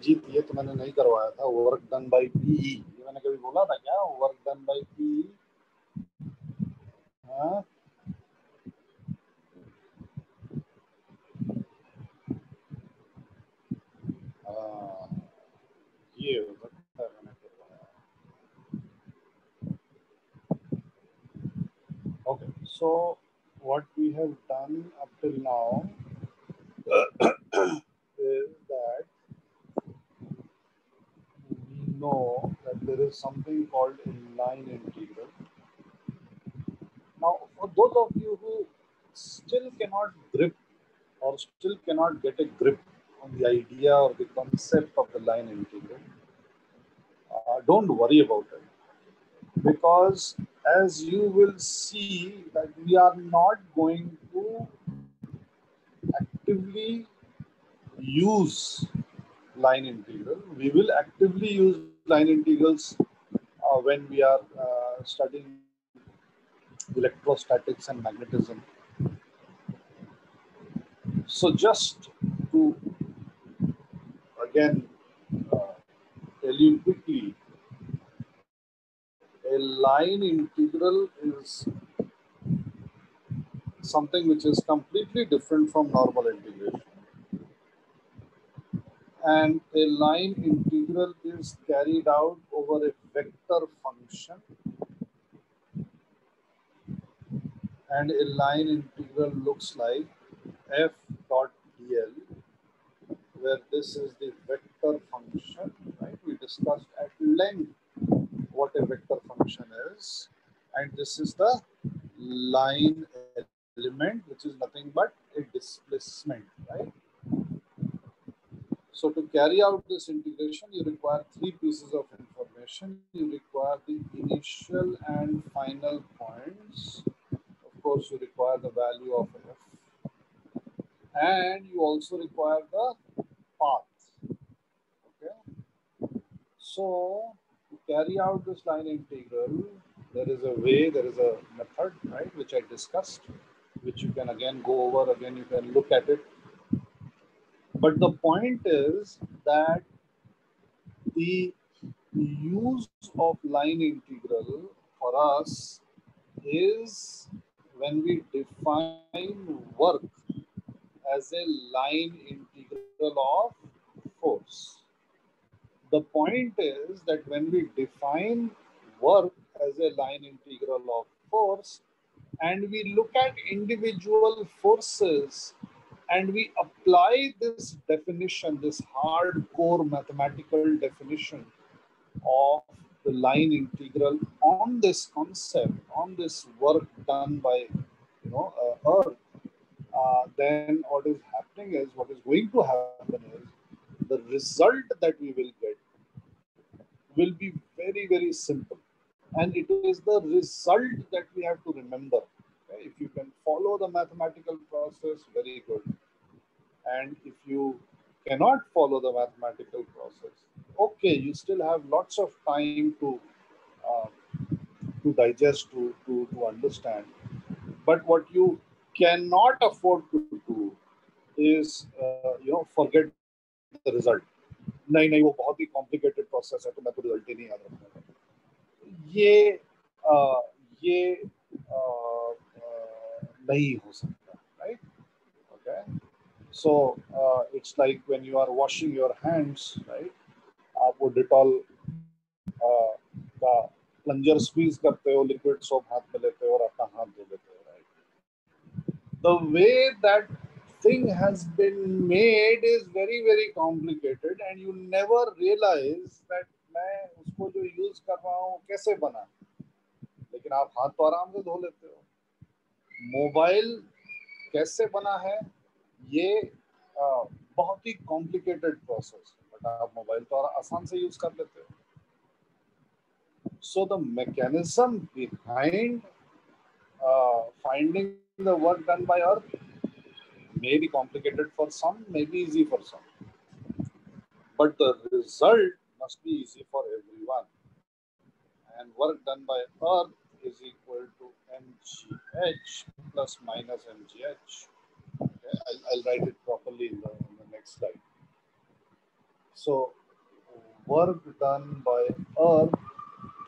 अभिजीत ये तो मैंने नहीं करवाया था। वर्क डन बाय पीई ये मैंने कभी बोला था क्या? वर्क डन बाय पीई हाँ? ये okay, so what we have done up till now know that there is something called inline integral. Now, for those of you who still cannot grip or still cannot get a grip on the idea or the concept of the line integral, uh, don't worry about it. Because as you will see that we are not going to actively use line integral. We will actively use line integrals uh, when we are uh, studying electrostatics and magnetism. So just to again uh, tell you quickly, a line integral is something which is completely different from normal integration. And a line integral is carried out over a vector function. And a line integral looks like f dot dl, where this is the vector function, right? We discussed at length what a vector function is. And this is the line element, which is nothing but a displacement, right? So to carry out this integration, you require three pieces of information. You require the initial and final points. Of course, you require the value of f. And you also require the path. Okay. So to carry out this line integral, there is a way, there is a method, right, which I discussed, which you can again go over, again, you can look at it. But the point is that the use of line integral for us is when we define work as a line integral of force. The point is that when we define work as a line integral of force and we look at individual forces and we apply this definition, this hardcore mathematical definition of the line integral on this concept, on this work done by you know uh, Earth, uh, then what is happening is what is going to happen is the result that we will get will be very very simple, and it is the result that we have to remember. Okay? If you can follow the mathematical process, very good. And if you cannot follow the mathematical process, okay, you still have lots of time to uh, to digest, to, to, to understand. But what you cannot afford to do is, uh, you know, forget the result. नहीं नहीं वो बहुत ही complicated process है तो मैं तो result ही नहीं याद रखूंगा ये आ, ये आ, आ, नहीं हो सकता right okay so it's like when you are washing your hands right आप वो डिटॉल का प्लंजर स्क्वीज करते हो लिक्विड सोप हाथ में लेते हो और अपना हाथ धो लेते हो right the way that thing has been made is very very complicated and you never realize that मैं उसको जो यूज़ कर रहा हूँ कैसे बना? लेकिन आप हाथ तो आराम से धो लेते हो। मोबाइल कैसे बना है, ये बहुत ही कॉम्प्लिकेटेड प्रोसेस बट आप मोबाइल तो आसान से यूज़ कर लेते हो। So the mechanism behind finding the work done by earth may be complicated for some may be easy for some but the result must be easy for everyone and work done by earth is equal to mgh plus minus mgh. Okay, I'll, I'll write it properly in the, in the next slide. So work done by earth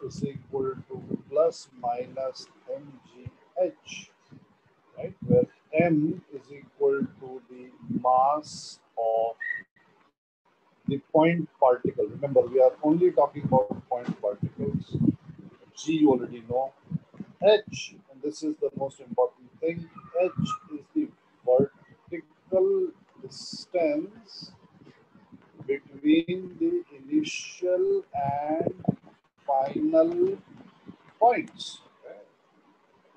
is equal to plus minus mgh, right? Where m is equal to the mass of the point particle. Remember, we are only talking about point particles. G you already know. H, and this is the most important thing, H is the vertical distance between the initial and final points.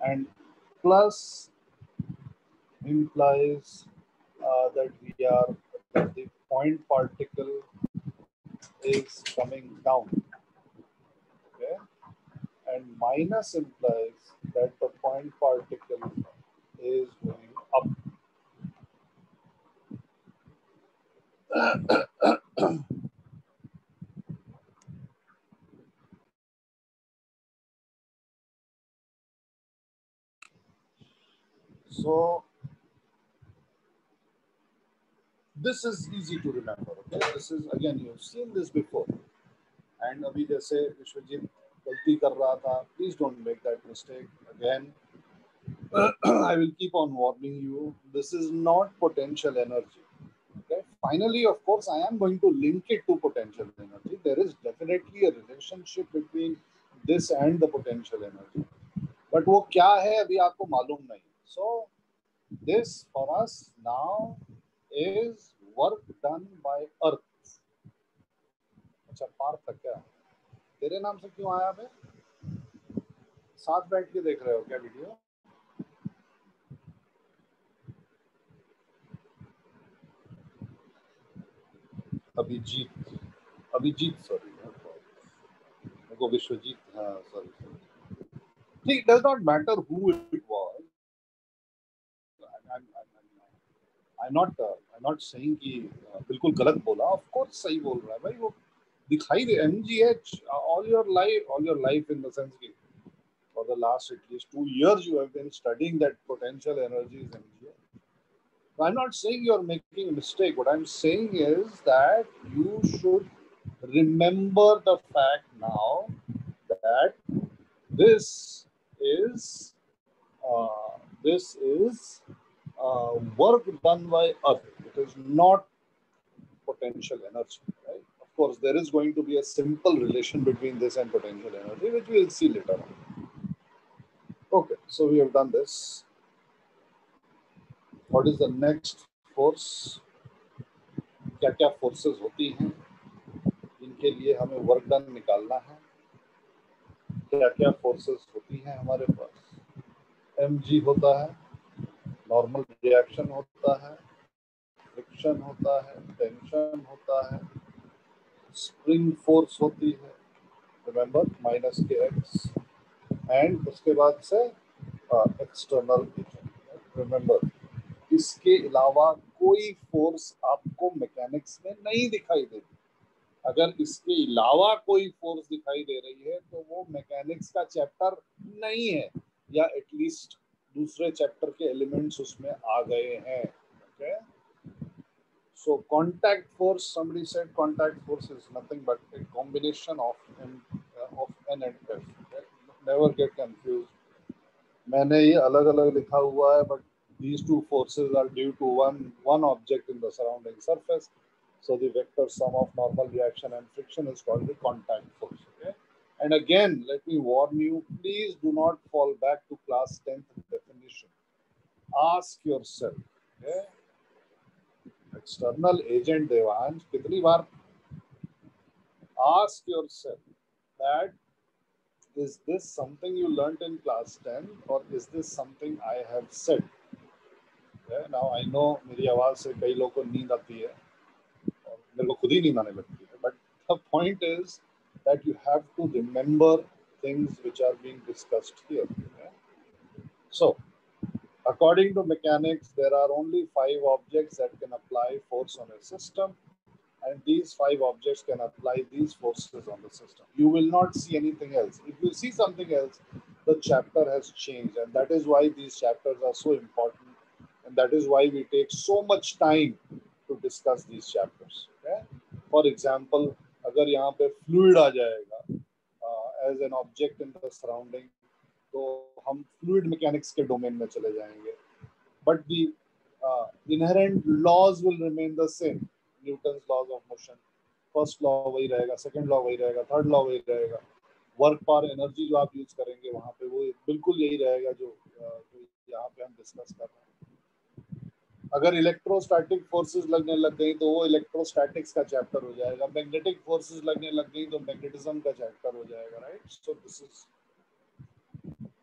And plus implies uh, that we are that the point particle is coming down. And minus implies that the point particle is going up. so this is easy to remember okay this is again you've seen this before and we abhi jaise vishwajit गलती कर रहा था। Please don't make that mistake again I will keep on warning you this is not potential energy finally of course I am going to link it to potential energy there is definitely a relationship between this and the potential energy but वो क्या है, अभी आपको मालूम नहीं। So this for us now is work done by earth अच्छा पार्थ क्या? है तेरे नाम से क्यों आया बे साथ बैठ के देख रहे हो क्या वीडियो अभिजीत अभिजीत सॉरी को विश्वजीत हाँ सॉरी ठीक does not matter who it was I not I not saying कि बिल्कुल गलत बोला। ऑफ़ कोर्स सही बोल रहा है भाई, वो दिखाई दे MGH all your life all your life in the sense कि for the last at least two years you have been studying that potential energy is MGH. I'm not saying you're making a mistake. What I'm saying is that you should remember the fact now that this is uh, this is uh, work done by Earth. It is not potential energy. Course, there is going to be a simple relation between this and potential energy, which we'll see later on. Okay, so we have done this. What is the next force? क्या क्या forces होती हैं इनके लिए हमें work done निकालना है क्या क्या फोर्सेस होती हैं हमारे पास जी होता है नॉर्मल रिएक्शन होता है फ्रिक्शन होता है टेंशन होता है स्प्रिंग फोर्स होती है। Remember minus k x and उसके बाद से एक्सटर्नल रिमेंबर इसके अलावा कोई फोर्स आपको मैकेनिक्स में नहीं दिखाई देती अगर इसके अलावा कोई फोर्स दिखाई दे रही है तो वो मैकेनिक्स का चैप्टर नहीं है, या एटलीस्ट दूसरे चैप्टर के एलिमेंट्स उसमें आ गए हैं। Okay so contact force somebody said contact force is nothing but a combination of n uh, of n and f okay? never get confused मैंने ये अलग अलग लिखा हुआ है but these two forces are due to one one object in the surrounding surface so the vector sum of normal reaction and friction is called the contact force okay and again let me warn you please do not fall back to class 10th definition ask yourself okay external agent Devansh कितनी बार ask yourself that is this something you learn in class ten और is this something I have said now I know मेरी आवाज़ से कई लोगों को नींद आती है और मेरे को खुद ही नींद आने लगती है। But the point is that you have to remember things which are being discussed here so so According to mechanics, there are only five objects that can apply force on a system. And these five objects can apply these forces on the system. You will not see anything else. If you see something else, the chapter has changed. And that is why these chapters are so important. And that is why we take so much time to discuss these chapters. Okay? For example अगर यहाँ पे fluid आ जाएगा as an object in the surrounding तो हम fluid mechanics के domain में चले जाएँगे। But the inherent laws will remain the same Newton laws of motion first law वही रहेगा सेकंड लॉ वही रहेगा थर्ड लॉ वही रहेगा। वर्क पावर एनर्जी जो आप यूज़ करेंगे वहाँ पे वो बिल्कुल यही रहेगा जो जो यहाँ पे हम डिस्कस कर रहे हैं। अगर इलेक्ट्रोस्टैटिक फोर्सेस लगने लग गई तो वो इलेक्ट्रोस्टैटिक्स का चैप्टर हो जाएगा। मैग्नेटिक फोर्सेस लगने लग गई तो मैग्नेटिज्म का चैप्टर हो जाएगा right so this is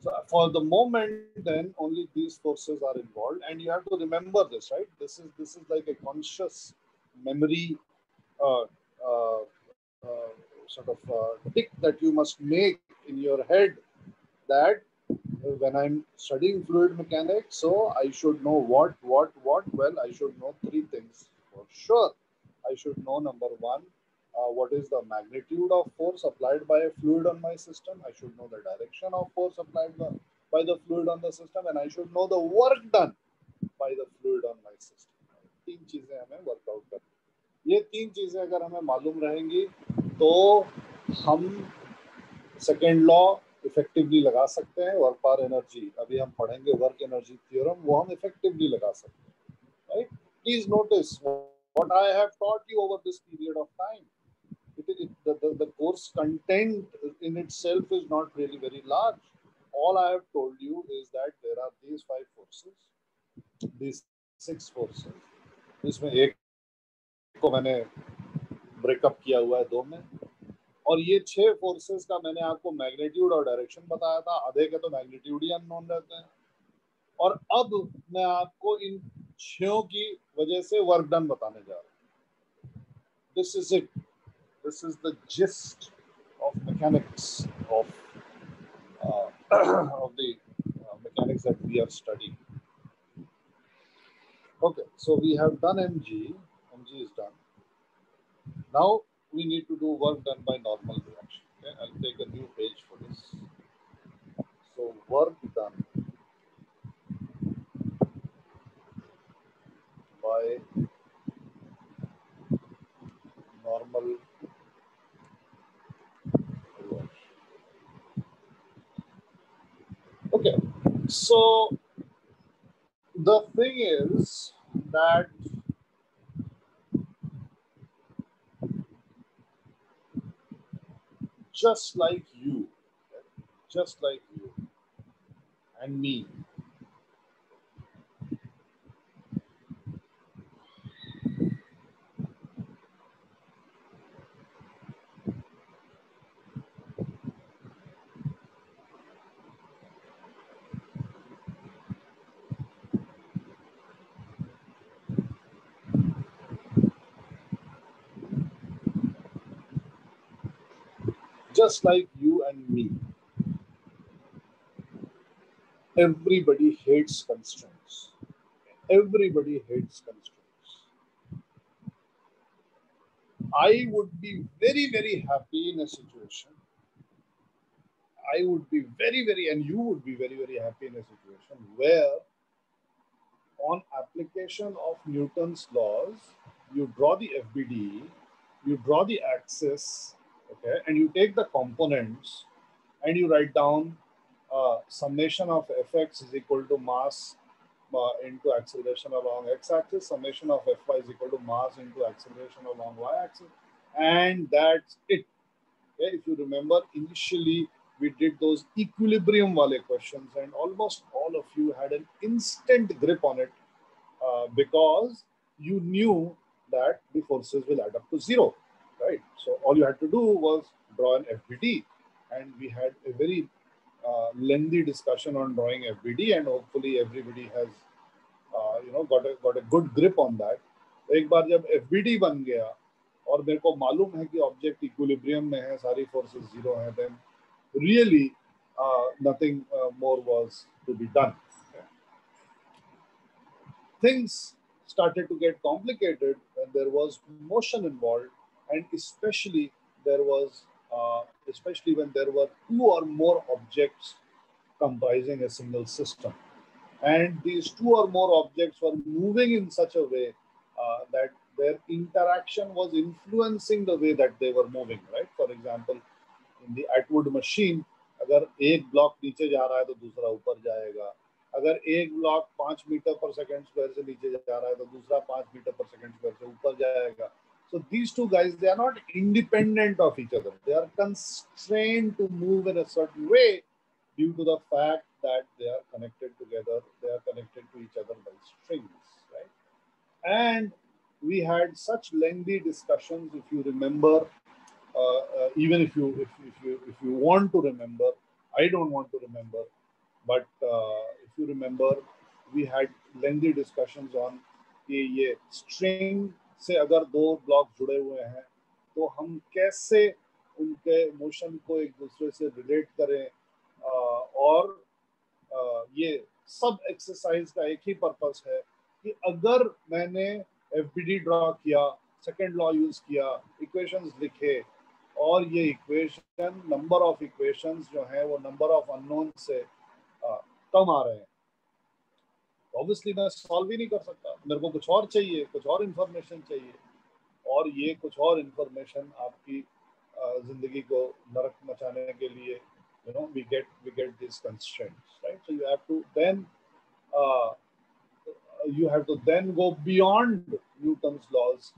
So for the moment, then only these forces are involved, and you have to remember this, right? This is this is like a conscious memory uh, uh, uh, sort of uh, tick that you must make in your head that when I'm studying fluid mechanics, so I should know what, what, what. Well, I should know three things for sure. I should know number one, uh, what is the magnitude of force applied by a fluid on my system. I should know the direction of force applied by, by the fluid on the system, and I should know the work done by the fluid on my system. तीन चीज़ें हमें workout करनी ये तीन चीज़ें अगर हमें मालूम रहेंगी तो हम सेकेंड लॉ इफेक्टिवली लगा सकते हैं वर्क पावर एनर्जी अभी हम पढ़ेंगे वर्क एनर्जी थ्योरम वो हम इफेक्टिवली लगा सकते हैं right please notice what I have taught you over this period of time. It, it, the, the, the course content in itself is not really very large. All I have told you is that there are these five forces, these six forces. इसमें एक को मैंने breakup किया हुआ है दो में और ये छह फोर्सेस का मैंने आपको मैग्नीट्यूड और डायरेक्शन बताया था आधे के तो मैग्नीट्यूड ही अननोन रहते हैं और अब मैं आपको इन छो की वजह से वर्क डन बताने जा रहा हूँ this is it this is the gist of mechanics of, uh, of the uh, mechanics that we are studying. Okay, so we have done MG, MG is done. Now we need to do work done by normal reaction. Okay? I'll take a new page for this. So work done by normal so the thing is that just like you, just like you and me. Just like you and me. Everybody hates constraints. Everybody hates constraints. I would be very, very happy in a situation. I would be very, very, and you would be very, very happy in a situation where, on application of Newton's laws, you draw the FBD, you draw the axis, okay? And you take the components and you write down uh, summation of fx is equal to mass uh, into acceleration along x-axis summation of fy is equal to mass into acceleration along y-axis and that's it. Okay if you remember initially we did those equilibrium wale questions and almost all of you had an instant grip on it uh, because you knew that the forces will add up to zero right? So all you had to do was draw an FBD, and we had a very uh, lengthy discussion on drawing FBD, and hopefully everybody has, uh, you know, got a got a good grip on that. एक बार जब FBD बन गया और मेरे को मालूम है कि ऑब्जेक्ट इक्विलिब्रियम में है सारी फोर्सेस जीरो हैं then really nothing uh, more was to be done. Things started to get complicated when there was motion involved and especially there was uh, especially when there were two or more objects comprising a single system and these two or more objects were moving in such a way uh, that their interaction was influencing the way that they were moving, right? For example, in the Atwood machine, अगर एक block नीचे जा रहा है तो दूसरा ऊपर जाएगा अगर एक ब्लॉक पांच मीटर पर सेकंड स्क्वायर से नीचे जा रहा है तो दूसरा पांच मीटर पर सेकंड स्क्वायर से ऊपर जाएगा so these two guys they are not independent of each other. They are constrained to move in a certain way due to the fact that they are connected together they are connected to each other by strings right? And we had such lengthy discussions if you remember uh, uh, even if you if, if you if you want to remember i don't want to remember but uh, if you remember we had lengthy discussions on कि ये string से अगर दो block जुड़े हुए हैं तो हम कैसे उनके मोशन को एक दूसरे से रिलेट करें? और ये सब एक्सरसाइज का एक ही पर्पस है कि अगर मैंने एफ़ ड्रॉ किया सेकेंड लॉ यूज़ किया इक्वेशंस लिखे, और ये इक्वेशन नंबर ऑफ़ इक्वेशंस जो है, वो नंबर ऑफ़ अननोन से कम आ रहे हैं। ऑब्वियसली मैं सॉल्व ही नहीं कर सकता। मेरे को कुछ और चाहिए, कुछ और इन्फॉर्मेशन चाहिए। और ये कुछ और इन्फॉर्मेशन आपकी ज़िंदगी को नरक मचाने के लिए you know we get we get this constant right so you have to then you have to then go beyond Newton's laws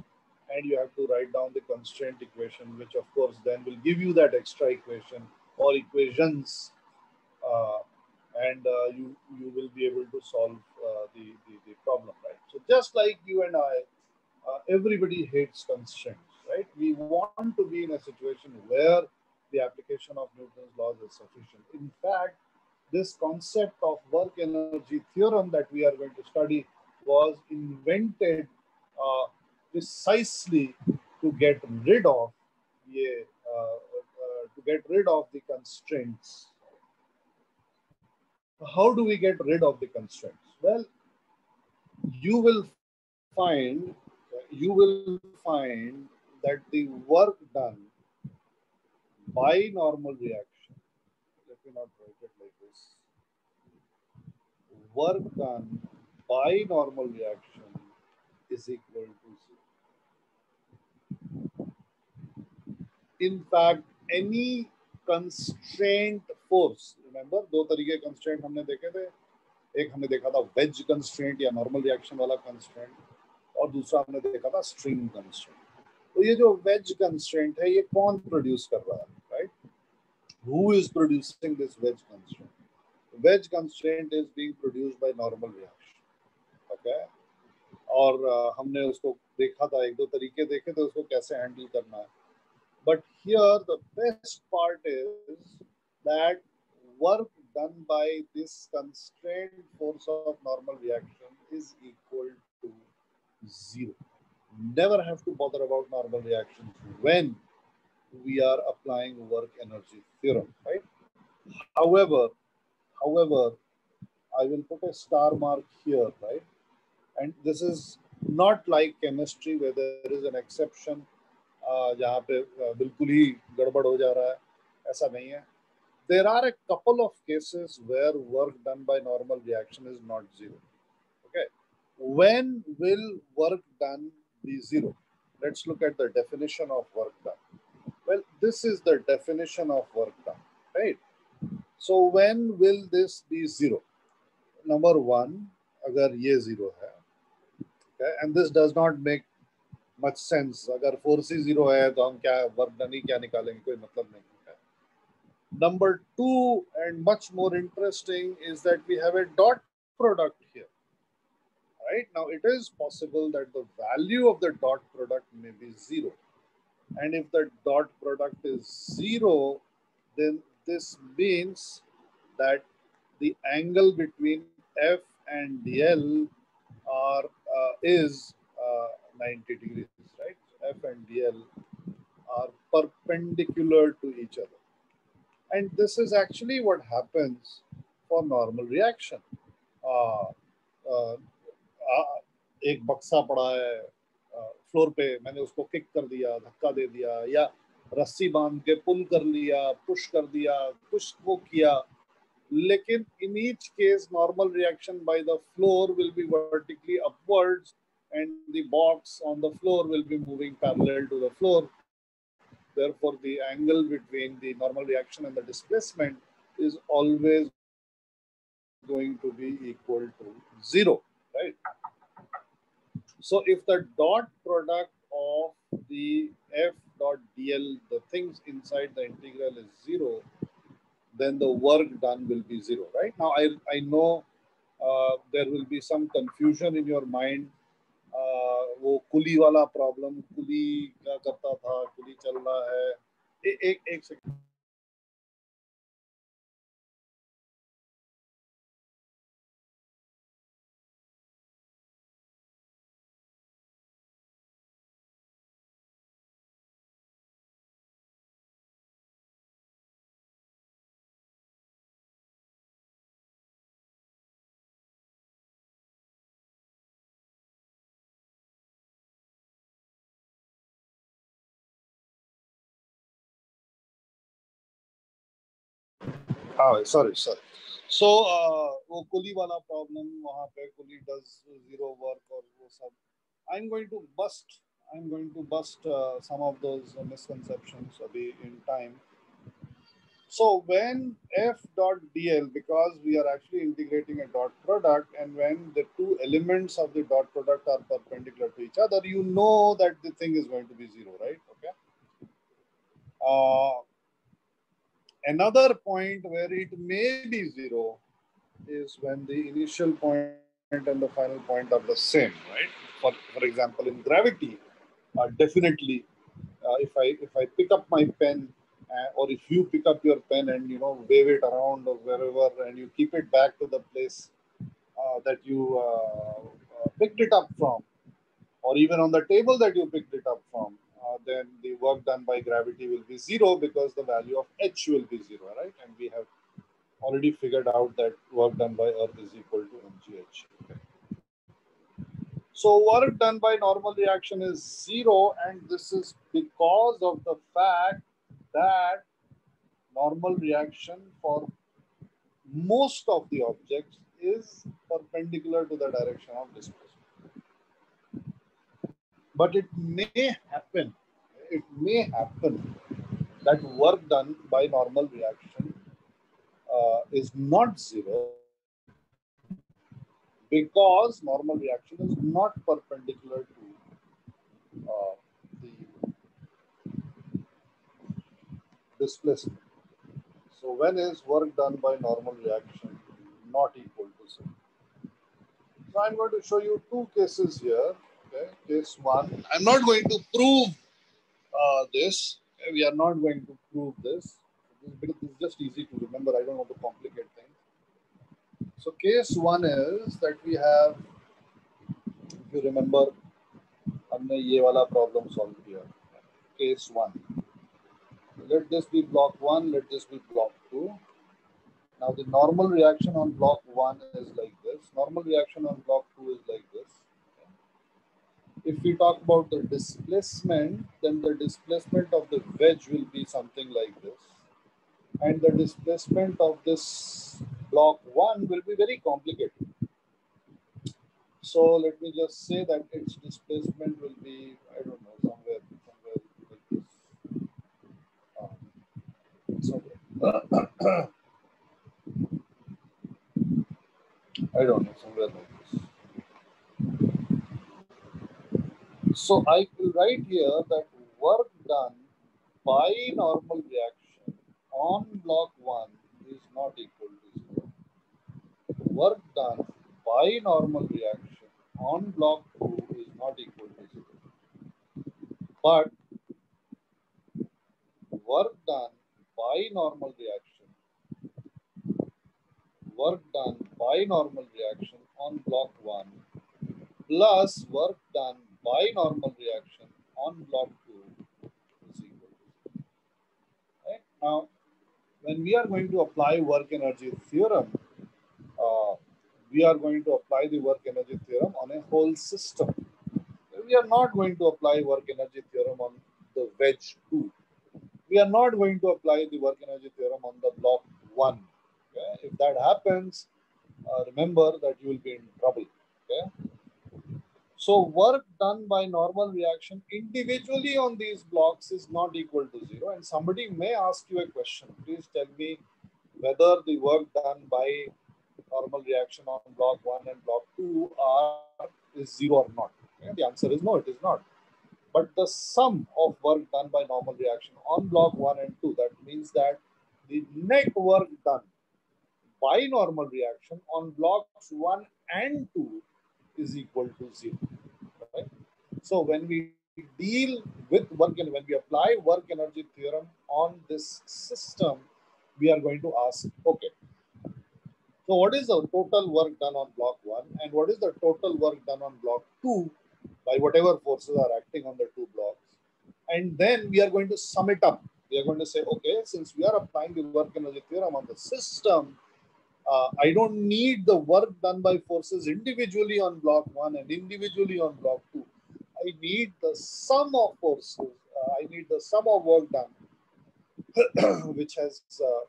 and you have to write down the constant equation which of course then will give you that extra equation और equations and uh, you you will be able to solve uh, the, the, the problem right? So just like you and i uh, everybody hates constraints right? We want to be in a situation where the application of newton's laws is sufficient. In fact this concept of work energy theorem that we are going to study was invented uh, precisely to get rid of yeah, uh, uh, to get rid of the constraints how do we get rid of the constraints? Well, you will find you will find that the work done by normal reaction, let me not write it like this. Work done by normal reaction is equal to zero. In fact, any constraint force remember दो तरीके constraint हमने देखे थे। एक हमने देखा था wedge constraint या नॉर्मल रिएक्शन वाला कंस्ट्रेंट और दूसरा हमने देखा था स्ट्रिंग कंस्ट्रेंट तो ये जो वेज कंस्ट्रेंट है ये कौन प्रोड्यूस कर रहा है right who is producing this wedge constraint wedge constraint is being produced by normal reaction okay और uh, हमने उसको देखा था एक दो तरीके देखे थे उसको कैसे हैंडल करना है। But here the best part is that work done by this constrained force of normal reaction is equal to zero. Never have to bother about normal reactions when we are applying work energy theorem, right? However, however, I will put a star mark here, right? And this is not like chemistry where there is an exception uh, जहाँ पे बिल्कुल ही गड़बड़ हो जा रहा है ऐसा नहीं है there are a couple of cases where work done by normal reaction is not zero. Okay. When will work done be zero? Let's look at the definition of work done. Well, this is the definition of work done, right? So when will this be zero? Number one, agar ye zero hai, okay, and this does not make much sense. Agar force zero hai, to hum kya work done hi kya nikalenge? Koi matlab nahi. Number two, and much more interesting, is that we have a dot product here. Right now, it is possible that the value of the dot product may be zero. And if the dot product is zero, then this means that the angle between F and DL are uh, is uh, 90 degrees, right? F and DL are perpendicular to each other. And this is actually what happens for normal reaction. Uh, uh, uh, एक बक्सा पड़ा है floor पे मैंने उसको kick कर दिया धक्का दे दिया या रस्सी बाँध के पुल कर लिया पुश कर दिया कुछ वो किया लेकिन in each case normal reaction by the floor will be vertically upwards and the box on the floor will be moving parallel to the floor. Therefore, the angle between the normal reaction and the displacement is always going to be equal to zero, right? So if the dot product of the f dot dl, the things inside the integral is zero, then the work done will be zero, right? Now I, I know uh, there will be some confusion in your mind. वो कुली वाला problem कुली क्या करता था कुली चल रहा है। ए, एक एक सेकंड हाँ sorry sorry so uh, वो कुली वाला problem वहाँ पे कुली does zero work और वो सब I'm going to bust I'm going to bust uh, some of those misconceptions अभी in time so when f dot dl because we are actually integrating a dot product and when the two elements of the dot product are perpendicular to each other you know that the thing is going to be zero right okay uh, Another point where it may be zero is when the initial point and the final point are the same, right? For, for example, in gravity, uh, definitely, uh, if I if I pick up my pen, uh, or if you pick up your pen and you know wave it around or wherever, and you keep it back to the place uh, that you uh, uh, picked it up from, or even on the table that you picked it up from, uh, then the work done by gravity will be zero because the value of h will be zero, right? And we have already figured out that work done by Earth is equal to mgh. So work done by normal reaction is zero, and this is because of the fact that normal reaction for most of the objects is perpendicular to the direction of displacement but it may happen it may happen that work done by normal reaction uh, is not zero because normal reaction is not perpendicular to uh, the displacement. So when is work done by normal reaction not equal to zero? So I'm going to show you two cases here Okay, case one. I'm not going to prove uh, this. Okay, we are not going to prove this because it's just easy to remember. I don't want to complicate things. So case one is that we have, if you remember, हमने ये वाला problem solve किया. Case one. Let this be block one. Let this be block two. Now the normal reaction on block one is like this. Normal reaction on block two is like this if we talk about the displacement, then the displacement of the wedge will be something like this. And the displacement of this block one will be very complicated. So let me just say that its displacement will be, I don't know, somewhere, somewhere like this. Um. I don't know, somewhere like So I will write here that work done by normal reaction on block 1 is not equal to 0. Work done by normal reaction on block 2 is not equal to 0. But work done by normal reaction work done by normal reaction on block 1 plus work done binormal reaction on block 2 is equal to right? Now, when we are going to apply work energy theorem, uh, we are going to apply the work energy theorem on a whole system. We are not going to apply work energy theorem on the wedge 2. We are not going to apply the work energy theorem on the block 1. Okay? If that happens, uh, remember that you will be in trouble. Okay? So work done by normal reaction individually on these blocks is not equal to zero. And somebody may ask you a question. Please tell me whether the work done by normal reaction on block one and block two are is zero or not. And the answer is no, it is not. But the sum of work done by normal reaction on block one and two, that means that the net work done by normal reaction on blocks one and two is equal to zero. Right? So when we deal with work and when we apply work energy theorem on this system, we are going to ask, okay, so what is the total work done on block one and what is the total work done on block two by whatever forces are acting on the two blocks? And then we are going to sum it up. We are going to say, okay, since we are applying the work energy theorem on the system, uh, I don't need the work done by forces individually on block one and individually on block two. I need the sum of forces. Uh, I need the sum of work done, which has uh,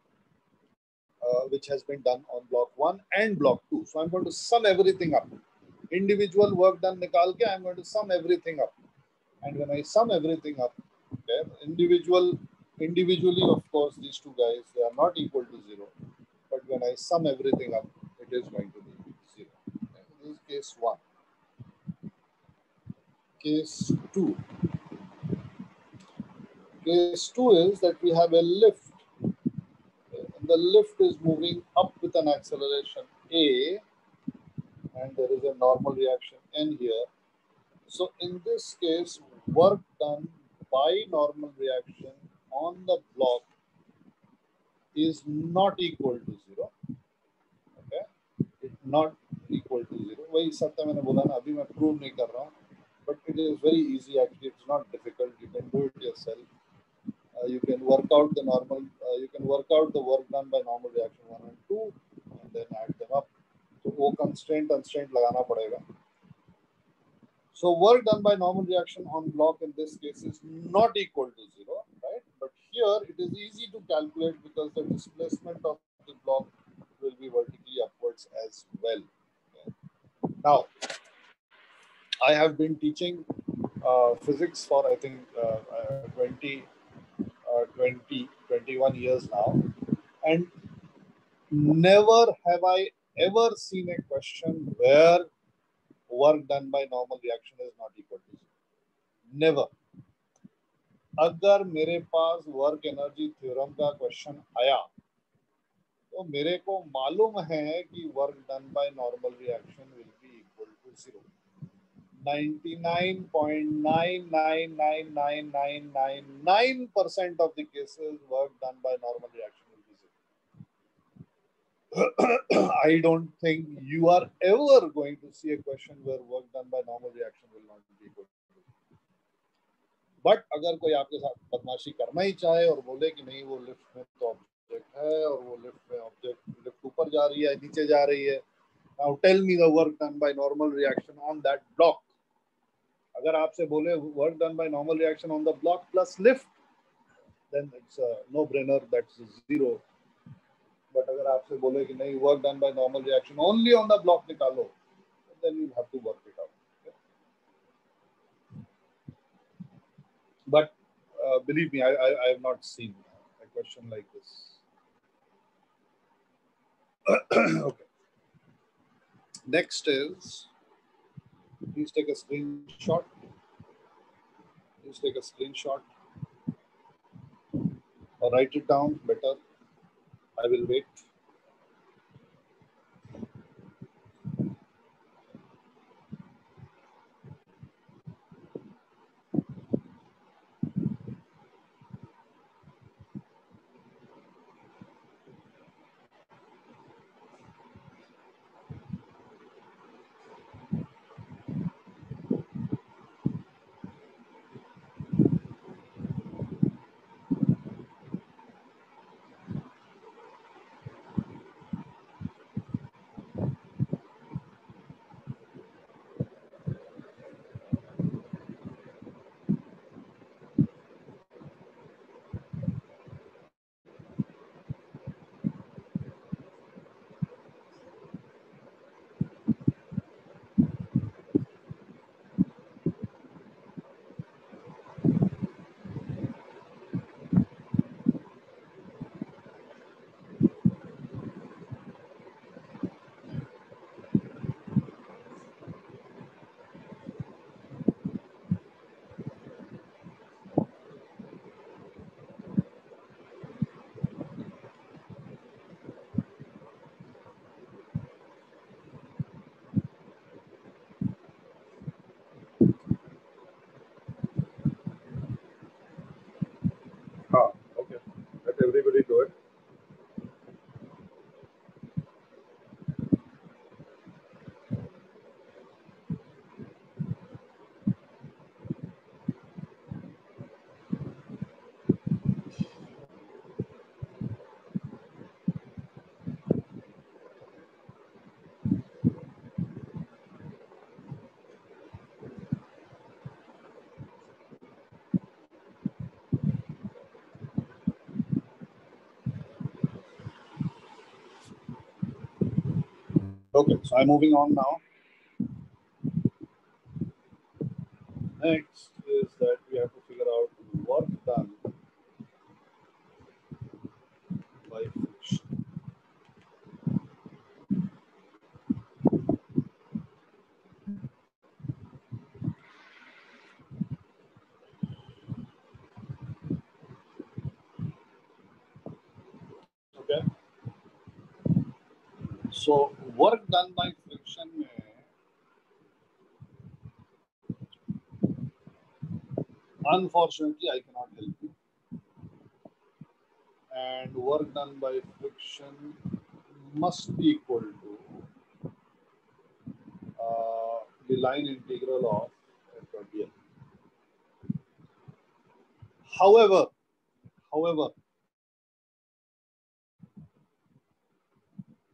uh, which has been done on block one and block two. So I'm going to sum everything up. Individual work done nikal ke, I'm going to sum everything up. And when I sum everything up, okay, individual, individually, of course, these two guys, they are not equal to zero but when I sum everything up, it is going to be zero. This is case one. Case two. Case two is that we have a lift. And the lift is moving up with an acceleration A, and there is a normal reaction N here. So in this case, work done by normal reaction on the block is not equal to zero. Okay, it's not equal to zero. वही सत्य मैंने बोला ना अभी मैं prove नहीं कर रहा हूँ but it is very easy actually it's not difficult you can do it yourself uh, you can work out the normal uh, you can work out the work done by normal reaction one and two and then add them up so वो constraint constraint लगाना पड़ेगा so work done by normal reaction on block in this case is not equal to zero right but here it is easy to calculate because the displacement of the block will be vertically upwards as well. Okay. Now, I have been teaching uh, physics for I think uh, uh, 20, uh, 20, 21 years now. And never have I ever seen a question where work done by normal reaction is not equal to zero. Never. अगर मेरे पास work energy theorem का question आया तो मेरे को मालूम है कि work done by normal reaction will be equal to zero 99.9999999% of the cases work done by normal reaction I don't think you are ever going to see a question where work done by normal reaction will not be equal but अगर कोई आपके साथ बदमाशी करना ही चाहे और बोले कि नहीं, वो लिफ्ट में तो ऑब्जेक्ट है और वो लिफ्ट में ऑब्जेक्ट लिफ्ट ऊपर जा रही है, नीचे जा रही है। Now tell me the work done by normal reaction on that block अगर आपसे बोले work done by normal reaction on the block plus lift then it's no brainer that's zero but अगर आपसे बोले कि नहीं work done by normal reaction only on the block निकालो then you have to work it out But uh, believe me, I, I, I, have not seen a question like this. okay. Next is, please take a screenshot. Please take a screenshot or write it down better. I will wait. Okay, so I'm moving on now. Next is that we have to figure out work done by friction. Okay. So work done by friction में unfortunately I cannot help you. And work done by friction must be equal to uh, the line integral of F dot dl. However, however,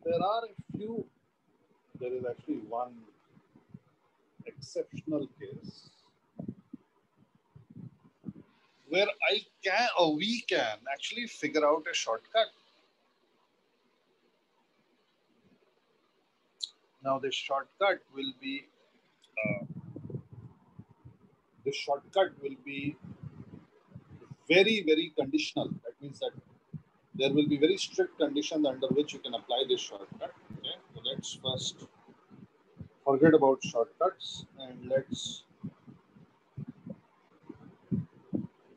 there are a few, there is actually one exceptional case where I can or we can actually figure out a shortcut. Now the shortcut will be, uh, the shortcut will be very, very conditional. That means that there will be very strict conditions under which you can apply this shortcut. Okay, so let's first forget about shortcuts and let's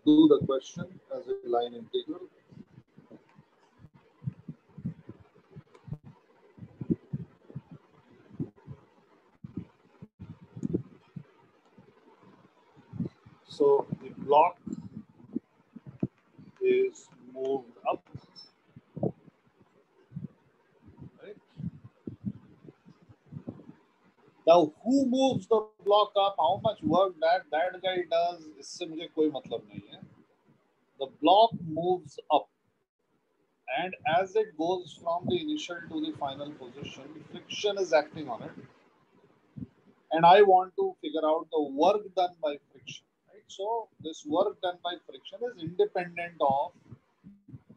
do the question as a line integral. So the block is moved up. Right? Now, who moves the block up? How much work that that guy does? इससे मुझे कोई मतलब नहीं है. the block moves up, and as it goes from the initial to the final position, friction is acting on it. And I want to figure out the work done by friction. Right? So this work done by friction is independent of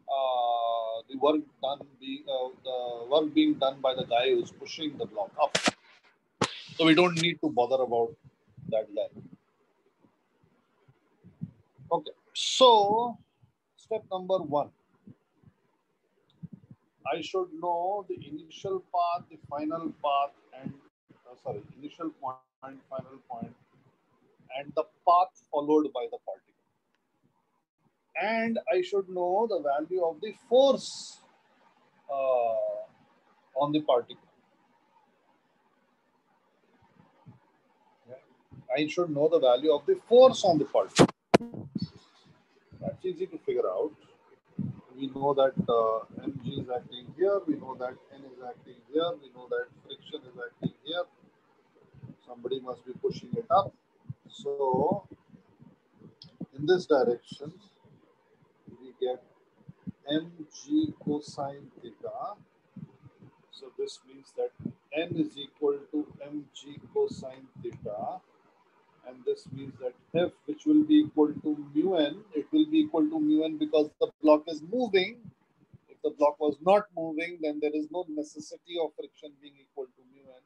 uh, the work done uh, the work being done by the guy who's pushing the block up. So we don't need to bother about that guy. Okay, so step number one. I should know the initial path, the final path, and uh, sorry, initial point, final point, and the path followed by the particle. And I should know the value of the force uh, on the particle. I should know the value of the force on the particle. That's easy to figure out. We know that uh, mg is acting here. We know that n is acting here. We know that friction is acting here. Somebody must be pushing it up. So, in this direction, we get mg cosine theta. So, this means that n is equal to mg cosine theta and this means that f which will be equal to mu n it will be equal to mu n because the block is moving. If the block was not moving then there is no necessity of friction being equal to mu n.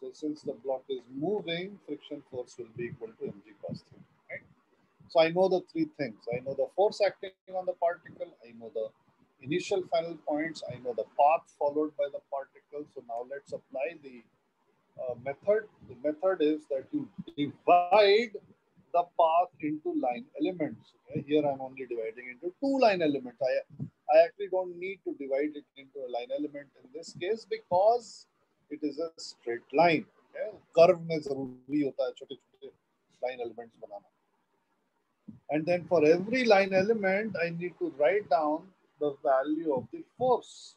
So since the block is moving friction force will be equal to mg cos theta right? So i know the three things. I know the force acting on the particle. I know the initial final points. I know the path followed by the particle. So now let's apply the uh, method. The method is that you divide the path into line elements. Okay? Here I'm only dividing into two line elements. I, I actually don't need to divide it into a line element in this case because it is a straight line. Okay? Curve mein line elements banana. And then for every line element, I need to write down the value of the force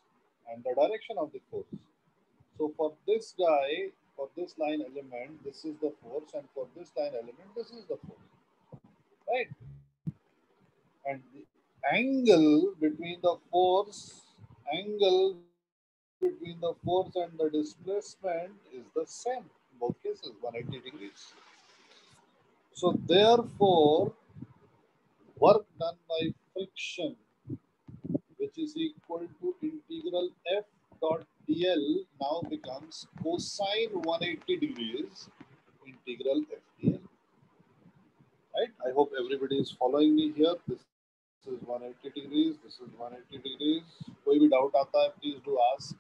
and the direction of the force. So for this guy, for this line element, this is the force, and for this line element, this is the force. Right? And the angle between the force, angle between the force and the displacement is the same in both cases, 180 degrees. So therefore, work done by friction, which is equal to integral f dot dl now becomes cosine 180 degrees integral f dl. Right? I hope everybody is following me here. This is 180 degrees. This is 180 degrees. कोई भी doubt आता है, please do ask.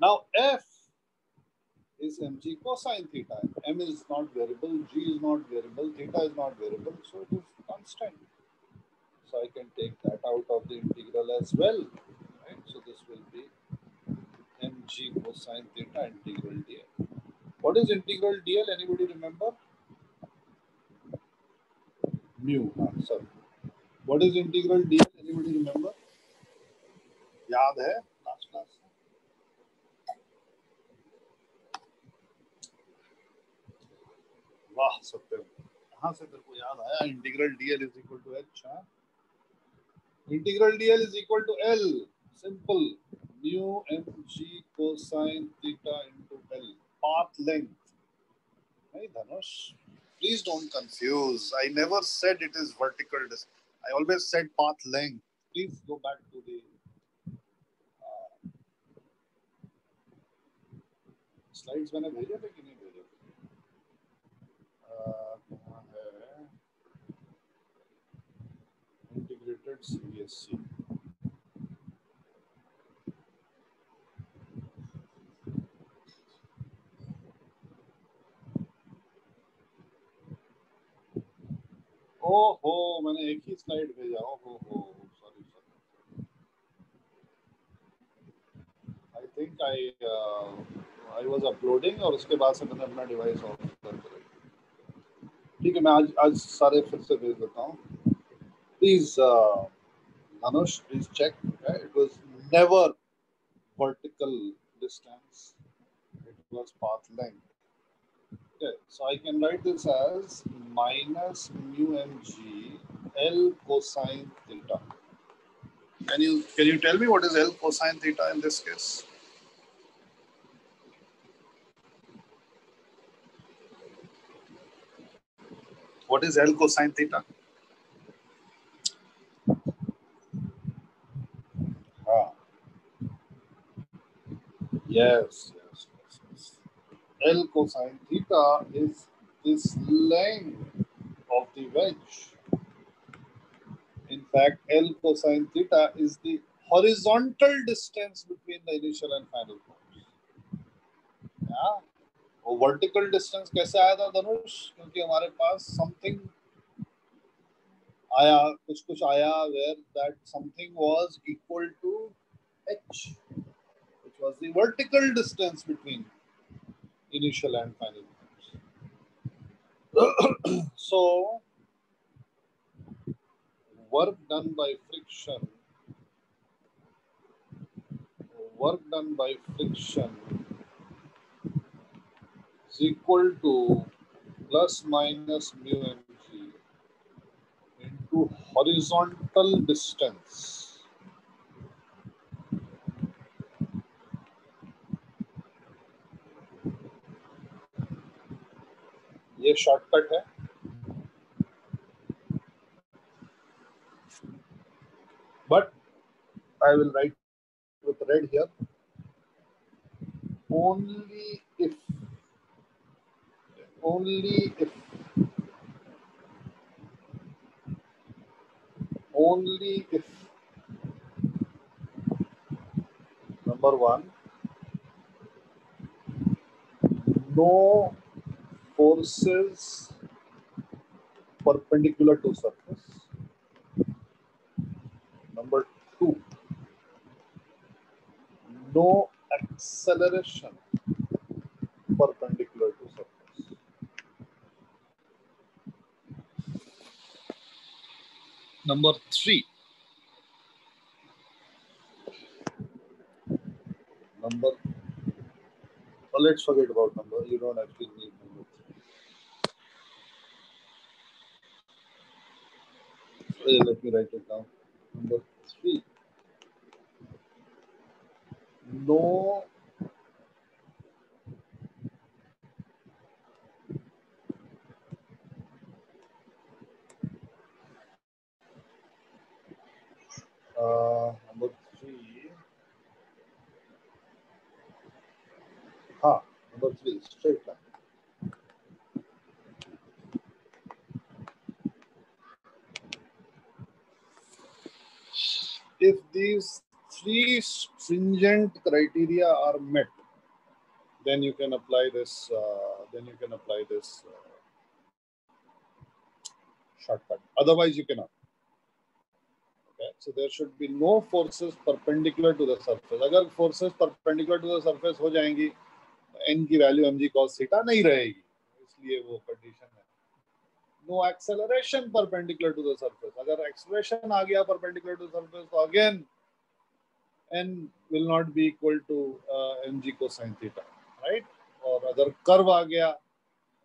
Now f is mg cosine theta. m is not variable, g is not variable, theta is not variable, so it is constant. So I can take that out of the integral as well. Right? So this will be mg cosine theta integral dl. What is integral dl? Anybody remember? Mu. Huh? Sorry. What is integral dl? Anybody remember? याद है last class वाह सत्यम कहाँ से तेरे को याद आया integral d l is equal to h integral d l is equal to l simple mu mg cosine theta into L path length. Hey Dhanush, please don't confuse. I never said it is vertical. I always said path length. Please go back to the uh, slides मैंने भेजे थे कि नहीं भेजे थे uh, कहाँ है integrated CBSC. ओहो, मैंने एक ही स्लाइड भेजा। ओहो हो sorry sorry I think I I was uploading और उसके बाद से मैंने अपना डिवाइस ऑफ़ कर ठीक है, मैं आज आज सारे फिर से भेज देता हूँ। Please, uh, Anush, please check. It was never vertical distance. It was path length. Okay, so I can write this as minus mu mg L cosine theta. Can you can you tell me what is L cosine theta in this case? What is L cosine theta? Yes, yes, yes, yes. L cosine theta is this length of the wedge. In fact, L cosine theta is the horizontal distance between the initial and final points. Yeah. वो vertical distance कैसे आया था धनुष क्योंकि हमारे पास something आया कुछ कुछ आया where that something was equal to which was the vertical distance between initial and final points. so, work done by friction, work done by friction is equal to plus minus mu mg into horizontal distance. ये shortcut है। But I will write with red here only if only if only if number 1 no forces perpendicular to surface. Number two, no acceleration perpendicular to surface. Number three, number, well, let's forget about number, you don't actually need Let me write it down. Number three. No uh, number three. Ah, number three, straight line. If these three stringent criteria are met, then you can apply this. Uh, then you can apply this uh, shortcut. Otherwise, you cannot. Okay, so there should be no forces perpendicular to the surface. अगर forces perpendicular to the surface हो जाएँगी, n की value mg cos theta नहीं रहेगी. इसलिए वो condition है. No acceleration perpendicular to the surface. अगर acceleration आ गया perpendicular to the surface, तो again n will not be equal to uh, mg cosine theta, right? और अगर curve आ गया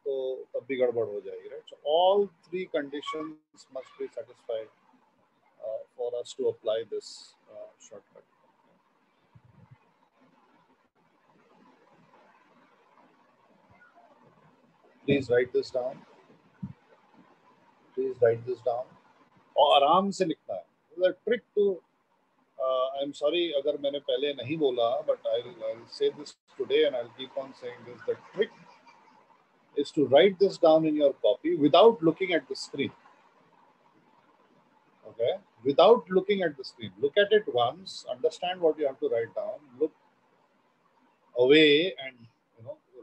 तो तब भी गड़बड़ हो जाएगी, right? So all three conditions must be satisfied. Uh, for us to apply this uh, shortcut. Please write this down. Please write this down. और आराम से लिखना है. Trick to uh, I'm sorry अगर मैंने पहले नहीं बोला I'll, I'll say this today and I'll keep on saying this. The trick is to write this down in your copy without looking at the screen. Okay, without looking at the screen. Look at it once, understand what you have to write down, look away and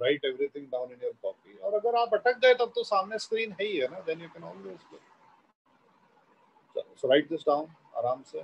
write everything down in your copy और अगर आप अटक गए तब तो सामने screen है ही है ना then you can always so write this down आराम से।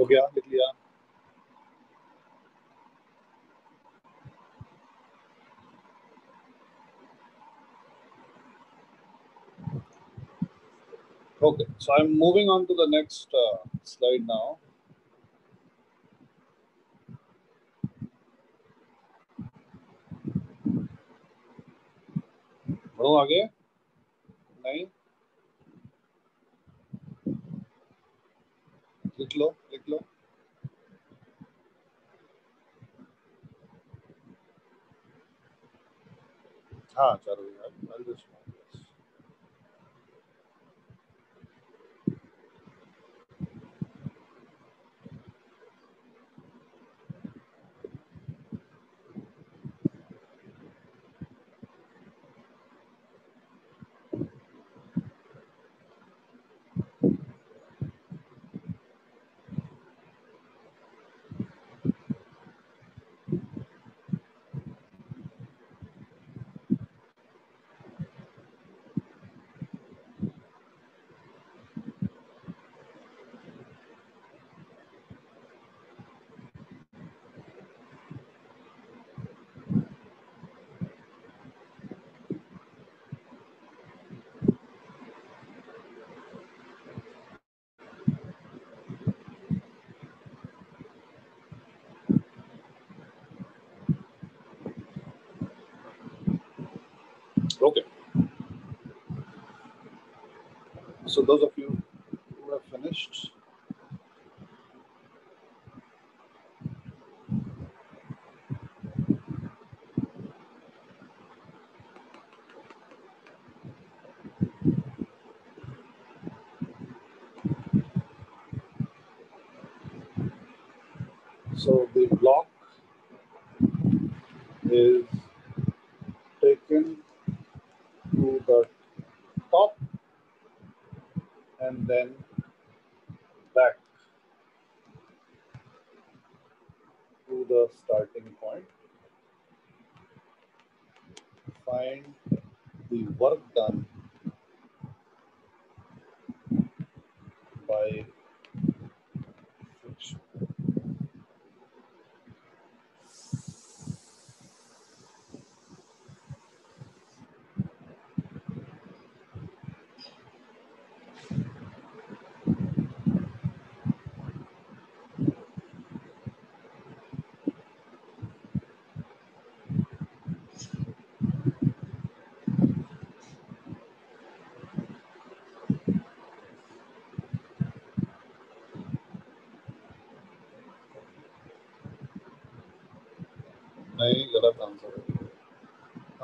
हो गया लिख लिया Okay, so I'm moving on to the next uh, slide now. बढ़ो आगे नहीं लिख लो हाँ चारों So those of you who have finished,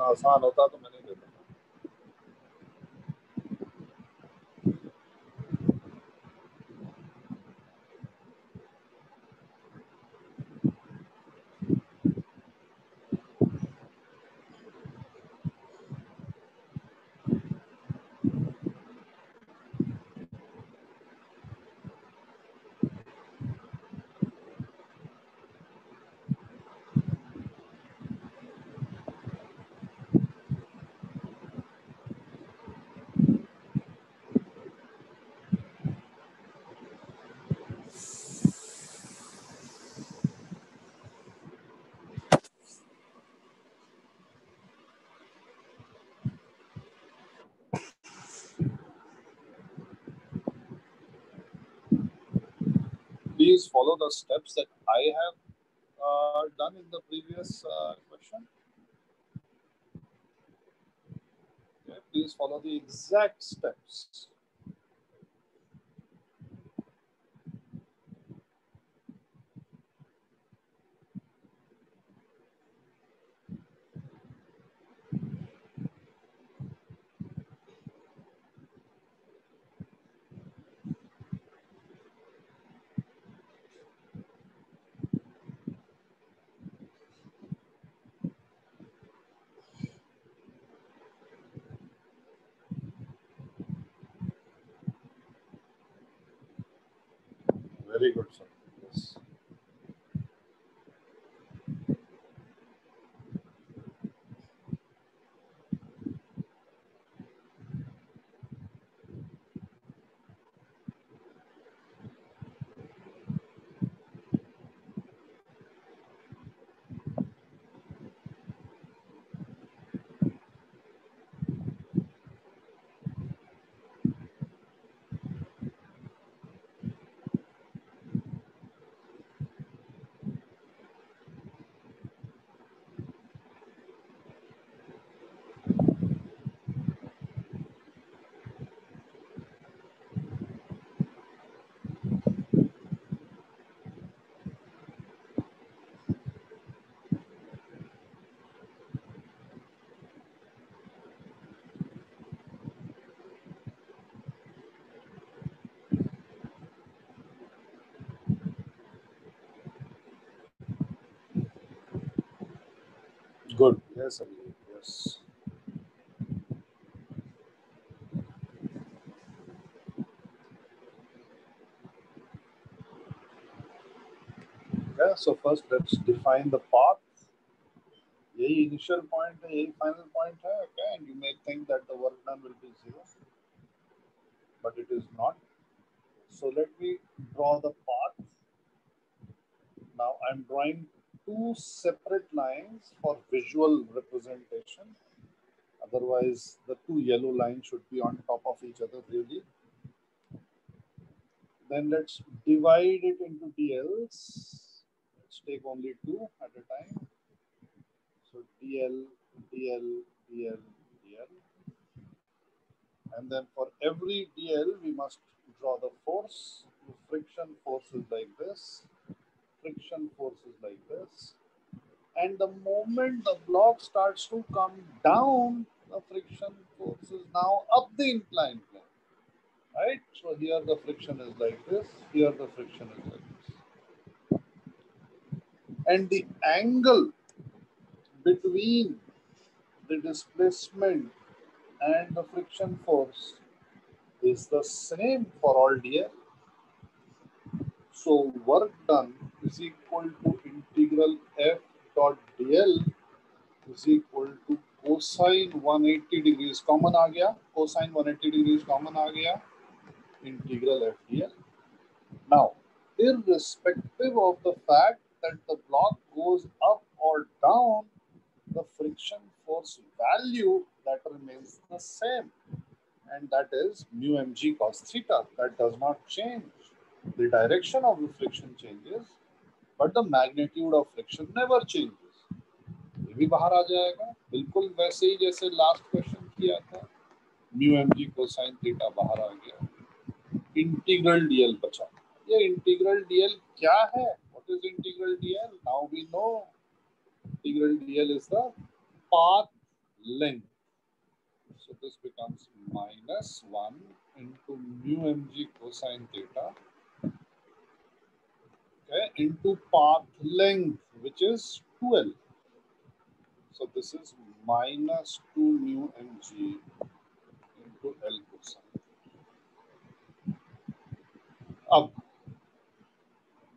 relação a do Please follow the steps that I have uh, done in the previous uh, question. Okay, please follow the exact steps. so first let's define the path. यही initial point है, यही final point है, okay? And you may think that the work done will be zero, but it is not. So let me draw the path. Now I'm drawing two separate lines for visual representation. Otherwise, the two yellow lines should be on top of each other really. Then let's divide it into DLs. Take only two at a time. So DL, DL, DL, DL. And then for every DL, we must draw the force. The friction force is like this. Friction force is like this. And the moment the block starts to come down, the friction force is now up the inclined plane. Right? So here the friction is like this. Here the friction is like this And the angle between the displacement and the friction force is the same for all dl. So work done is equal to integral f dot dl is equal to cosine 180 degrees common आ गया cosine 180 degrees common आ गया integral f dl. Now, irrespective of the fact that the block goes up or down, the friction force value that remains the same and that is mu mg cos theta that does not change the direction of the friction changes but the magnitude of friction never changes ये भी बाहर आ जाएगा बिल्कुल वैसे ही जैसे last question किया था mu m g cosine theta बाहर आ गया इंटीग्रल डीएल बचा ये इंटीग्रल डीएल क्या है is integral dl? Now we know integral dl is the path length. So this becomes minus 1 into mu mg cosine theta okay, into path length, which is two l. So this is minus 2 mu mg into L cosine. Up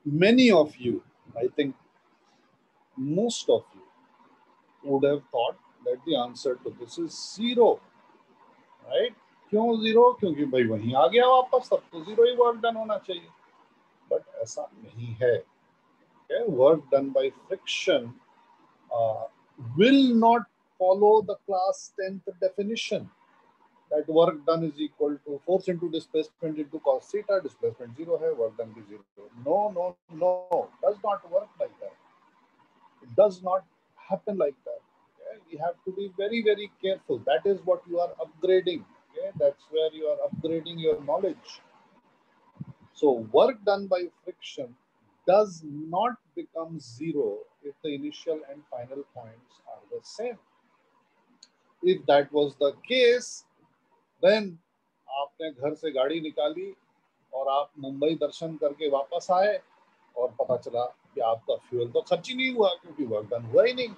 Many of you, I think most of you would have thought that the answer to this is zero, right? क्यों zero क्योंकि भाई वहीं आ गया वापस तब तो zero ही work done होना चाहिए बट ऐसा नहीं है work done by friction will not follow the class 10th definition that work done is equal to force into displacement into cos theta displacement zero hai work done is zero no no no does not work like that it does not happen like that. Okay? We have to be very, very careful. That is what you are upgrading. Okay? That's where you are upgrading your knowledge. So work done by friction does not become zero if the initial and final points are the same. If that was the case, then आपने घर से गाड़ी निकाली और आप मुंबई दर्शन करके वापस आए और पता चला कि आपका फ्यूल तो खर्च ही नहीं हुआ, क्योंकि वर्क डन हुआ ही नहीं।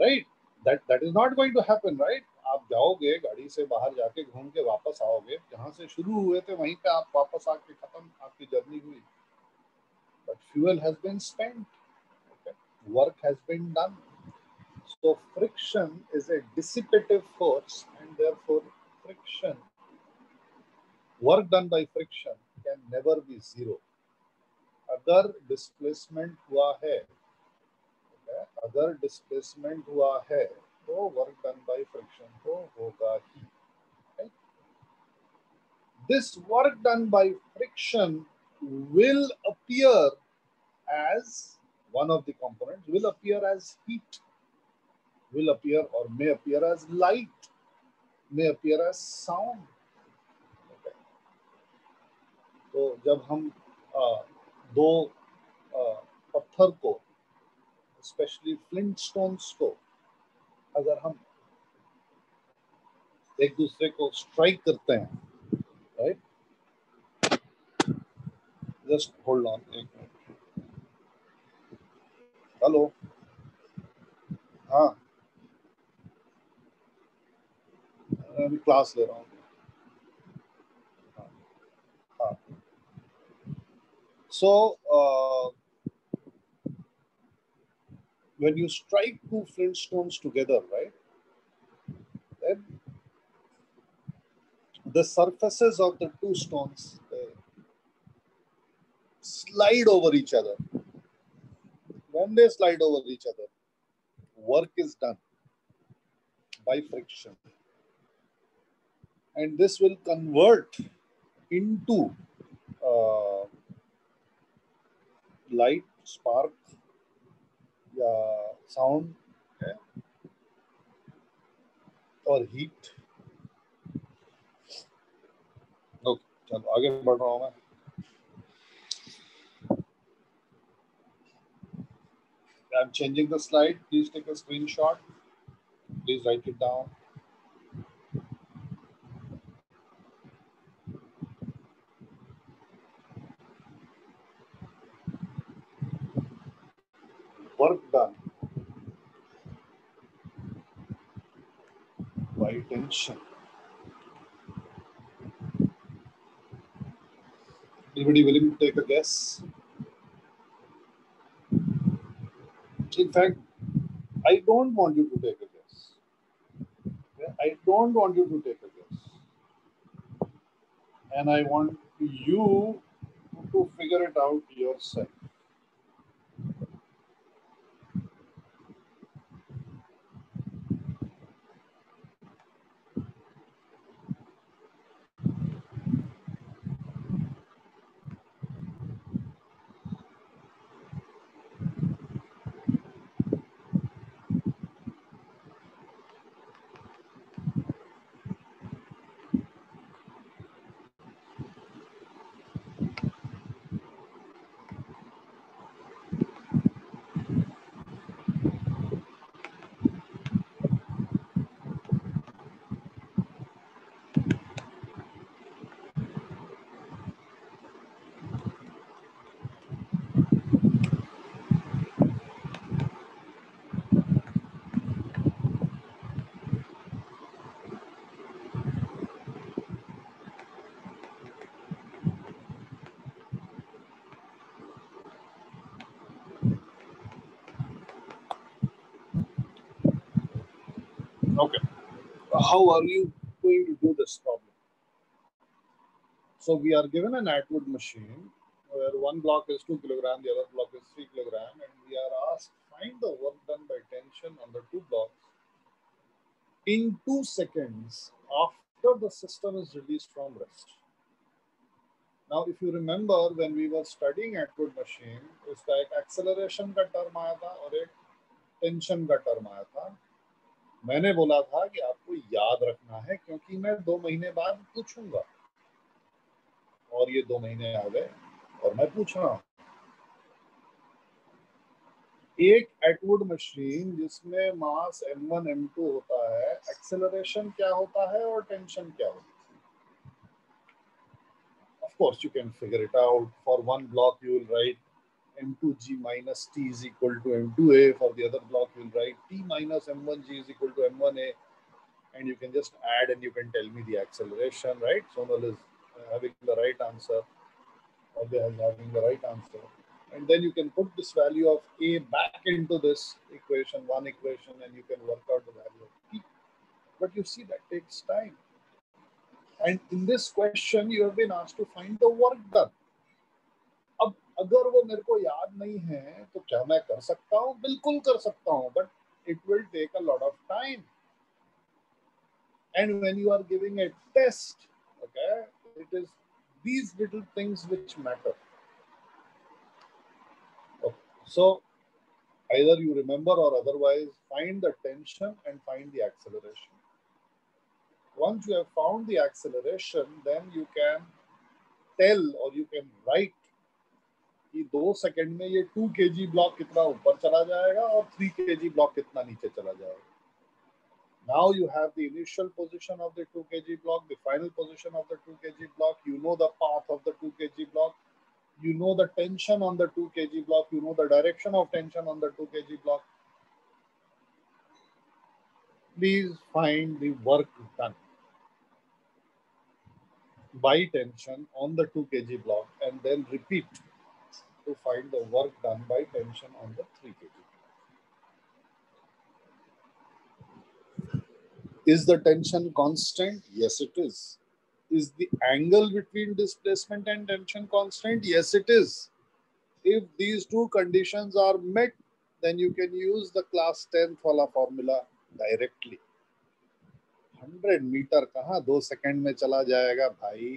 Right that that is not going to happen right आप जाओगे गाड़ी से बाहर जाके घूम के वापस आओगे, जहाँ से शुरू हुए थे वहीं पे आप वापस आके खत्म, आपकी जर्नी हुई। But fuel has been spent work has been done so friction is a dissipative force and therefore friction work done by friction can never be zero अगर डिस्प्लेसमेंट हुआ है अगर डिस्प्लेसमेंट हुआ है तो वर्क डन बाय फ्रिक्शन तो होगा ही this work done by friction will appear as one of the components will appear as heat Will appear or may appear as light, may appear as sound. Okay. तो जब हम दो पत्थर को specially flint stones को, अगर हम एक दूसरे को स्ट्राइक करते हैं राइट जस्ट होल्ड ऑन एक मिनट हेलो हाँ। अभी क्लास ले रहा हूँ हाँ हाँ so uh, when you strike two flintstones together right then the surfaces of the two stones they slide over each other when they slide over each other work is done by friction and this will convert into uh, light spark या sound है और heat okay चलो आगे बढ़ रहा हूँ मैं I'm changing the slide. Please take a screenshot. Please write it down. Work done by tension. Anybody willing to take a guess? In fact, I don't want you to take a guess. I don't want you to take a guess. And I want you to figure it out yourself. Okay How are you going to do this problem? So we are given an Atwood machine where one block is two kilogram, the other block is three kilogram, and we are asked find the work done by tension on the two blocks in two seconds after the system is released from rest. Now, if you remember when we were studying Atwood machine, उसका एक acceleration का term आया था और एक tension का term आया था मैंने बोला था कि आपको याद रखना है क्योंकि मैं दो महीने बाद पूछूँगा। और ये दो महीने आ गए और मैं पूछ रहा हूँ। एक एटवुड मशीन जिसमें मास m1 m2 होता है एक्सेलरेशन क्या होता है और टेंशन क्या होता है? Of course, you can figure it out. For one block, you will write m2g minus t is equal to m2a for the other block you will write t minus m1g is equal to m1a and you can just add and you can tell me the acceleration right? Sonal is uh, having the right answer. Or they are having the right answer. And then you can put this value of a back into this equation one equation and you can work out the value of t. But you see that takes time. And in this question you have been asked to find the work done अगर वो मेरे को याद नहीं है तो क्या मैं कर सकता हूँ बिल्कुल कर सकता हूँ but it will take a lot of time and when you are giving a test okay it is these little things which matter okay. so either you remember or otherwise find the tension and find the acceleration once you have found the acceleration then you can tell or you can write कि दो second में ये to के जी block कितना ऊपर चला जाएगा और थ्री के जी ब्लॉक कितना नीचे चला जाएगा Now you have the initial position of the 2 kg block, the final position of the 2 kg block. You know the path of the 2 kg block. You know the tension on the 2 kg block. You know the direction of tension on the 2 kg block. please find the work done by tension on the 2 kg block and then repeat to find the work done by tension on the 3 kg. Is the tension constant? Yes, it is. Is the angle between displacement and tension constant? Yes, it is. If these two conditions are met, then you can use the class 10th wala formula directly. 100 metre कहा दो second में चला जाएगा भाई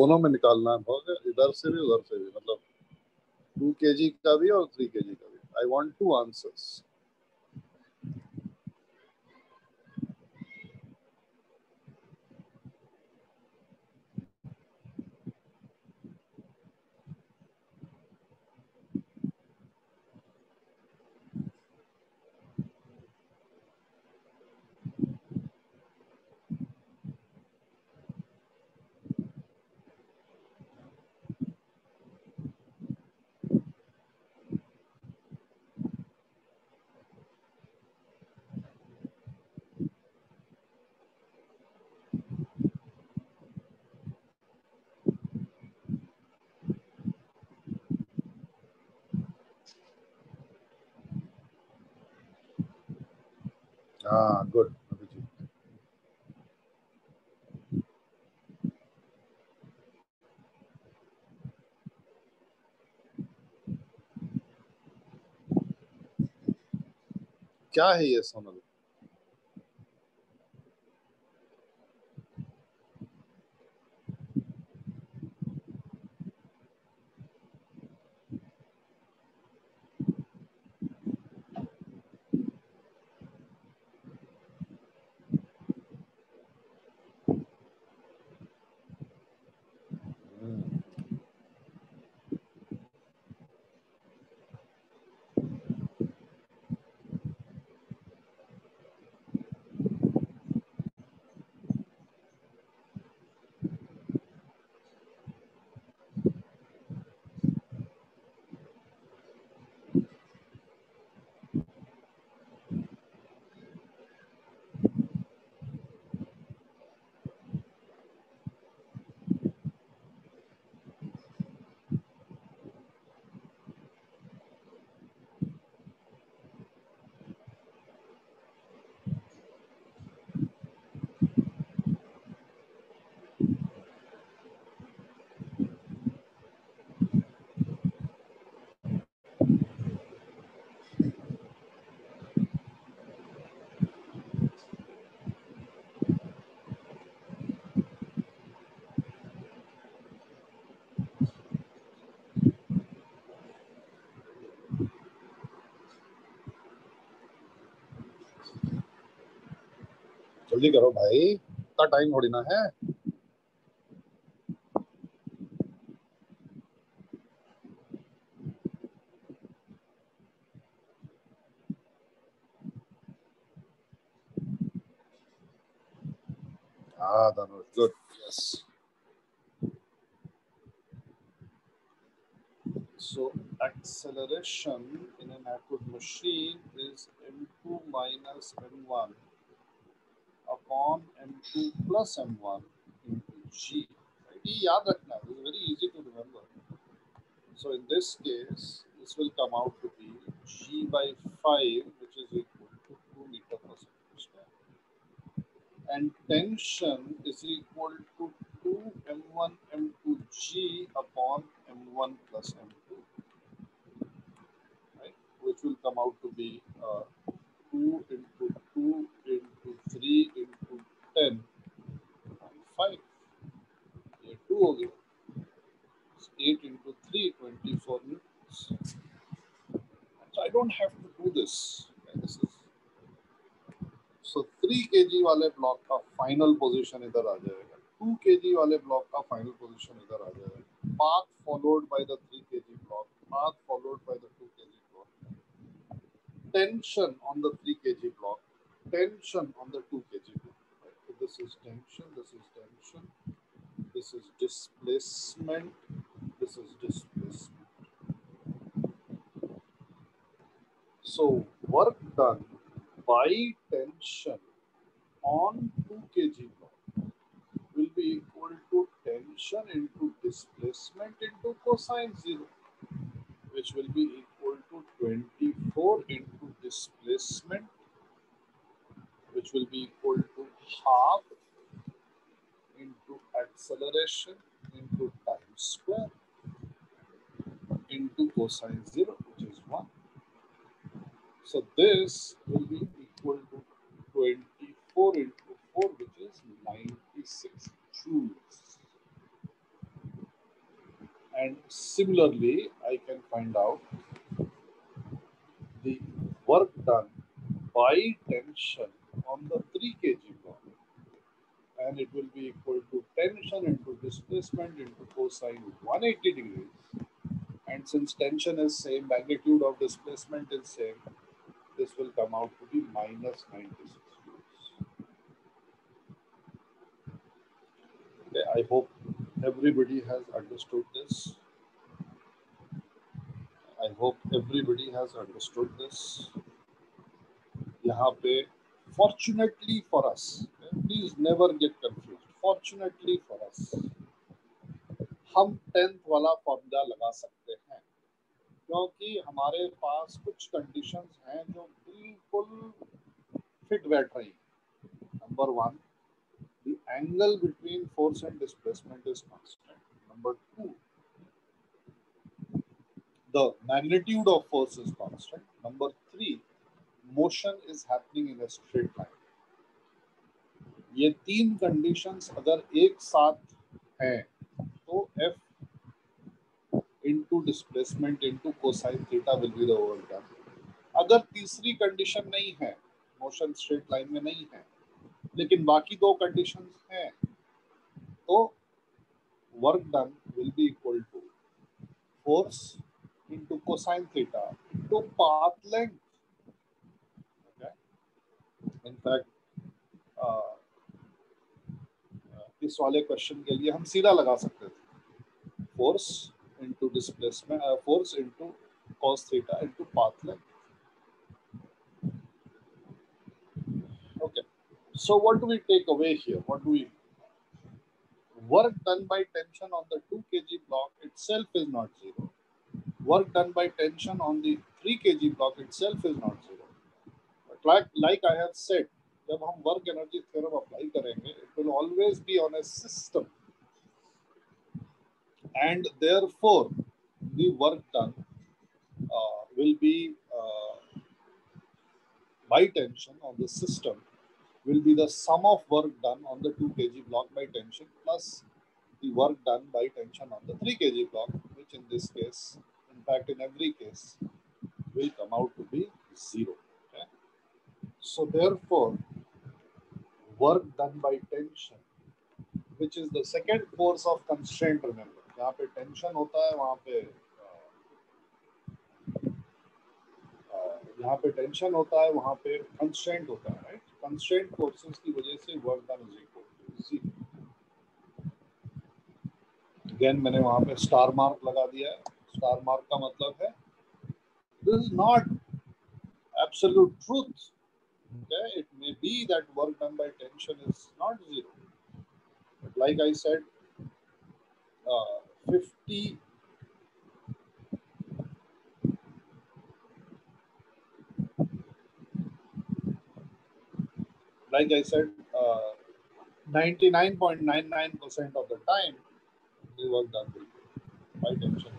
दोनों में निकालना है इधर से भी, उधर से भी मतलब टू के जी का भी और थ्री के जी का भी। आई वॉन्ट टू आंसर्स हाँ गुड क्या है ये सोनल? जल्दी करो भाई इतना टाइम थोड़ी ना है Ah, that was good. Yes. So acceleration in an acute machine is m2 minus m1 upon m2 plus m1 into g. Right? ये याद रखना This is very easy to remember. So in this case, this will come out to be g by 5, which is equal to 2 meter per second square. and tension is equal to 2 m1 m2 g upon m1 plus m2 right which will come out to be uh, 2 into 2 into 3 ये 2 हो गया 8 into 3 24 newtons so I don't have to do this okay, this is so 3 kg वाले block का final position इधर आ जाएगा 2 kg वाले block का final position इधर आ जाएगा path followed by the 3 kg block path followed by the 2 kg block tension on the 3 kg block tension on the 2 kg block right? so this is tension this is tension this is displacement. This is displacement. So work done by tension on 2 kg will be equal to tension into displacement into cosine 0, which will be equal to 24 into displacement, which will be equal to half acceleration into time square into cosine 0, which is 1. So this will be equal to 24 into 4, which is 96 joules. And similarly, I can find out the work done by tension on the 3 kg block And it will be equal to tension into displacement into cosine 180 degrees. And since tension is same, magnitude of displacement is same, this will come out to be minus 96 joules. Okay, I hope everybody has understood this. I hope everybody has understood this. यहाँ पे fortunately for us, please never get confused. Fortunately for us, हम tenth वाला formula लगा सकते हैं क्योंकि हमारे पास कुछ कंडीशंस हैं जो बिल्कुल फिट बैठ रही number one the angle between force and displacement is constant. Number two, the magnitude of force is constant. Number three, motion is happening in a straight line. ये तीन कंडीशंस अगर एक साथ है तो f into displacement into cosine theta will be the work अगर तीसरी condition नहीं है मोशन स्ट्रेट लाइन में नहीं है, लेकिन बाकी दो कंडीशंस हैं तो work done will be equal to force into cosine theta into path length in fact इस वाले क्वेश्चन के लिए हम सीधा लगा सकते थे force into displacement force into cos theta into path length. Okay. So what do we take away here? What do we work done by tension on the 2 kg block itself is not zero. Work done by tension on the 3 kg block itself is not zero. But like, like I have said, जब हम work energy theorem apply करेंगे it will always be on a system and therefore the work done uh, will be uh, by tension on the system will be the sum of work done on the 2 kg block by tension plus the work done by tension on the 3 kg block, which in this case, in fact, in every case, will come out to be zero. Okay? So therefore, work done by tension, which is the second force of constraint, remember. यहाँ पे tension होता है वहाँ पे यहाँ पे tension होता है वहाँ पे कंस्ट्रेंट होता है राइट कंस्ट्रेंट फोर्सेस की वजह से work done is equal to zero again मैंने वहाँ पे स्टार मार्क लगा दिया है। स्टार मार्क का मतलब है this is not absolute truth. Okay it may be that work done by tension is not zero. But like i said uh, 50 like I said, uh, 99.99% of the time, the work done by tension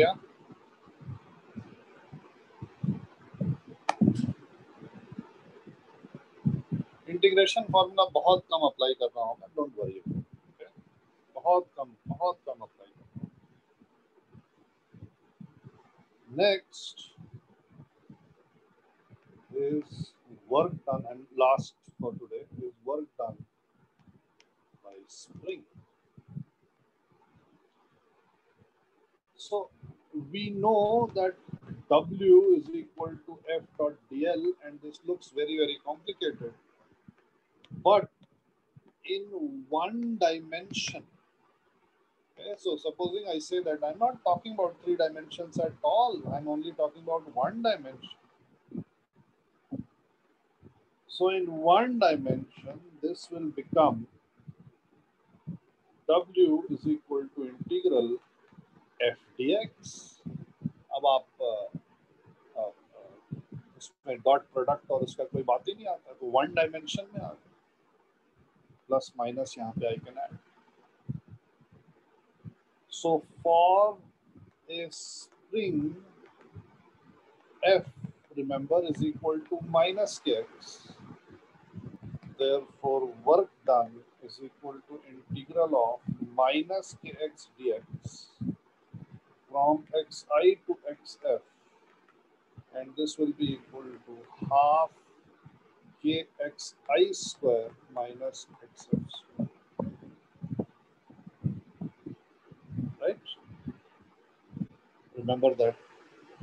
गया। Integration formula बहुत कम apply कर रहा हूँ मैं don't worry बहुत कम बहुत कम अप्लाई कर रहा हूँ। Next is work done and last for today is work done by spring. So we know that w is equal to f dot dl and this looks very very complicated. But in one dimension okay so supposing i say that i'm not talking about three dimensions at all i'm only talking about one dimension. So in one dimension, this will become w is equal to integral f d x अब आप उसमें dot product और उसका कोई बात ही नहीं आता तो वन डायमेंशन में आ गया। प्लस माइनस यहाँ पे I can add so for a spring f remember is equal to minus k x therefore work done is equal to integral of minus k x d x from xi to xf and this will be equal to half kxi square minus xf square. Right? Remember that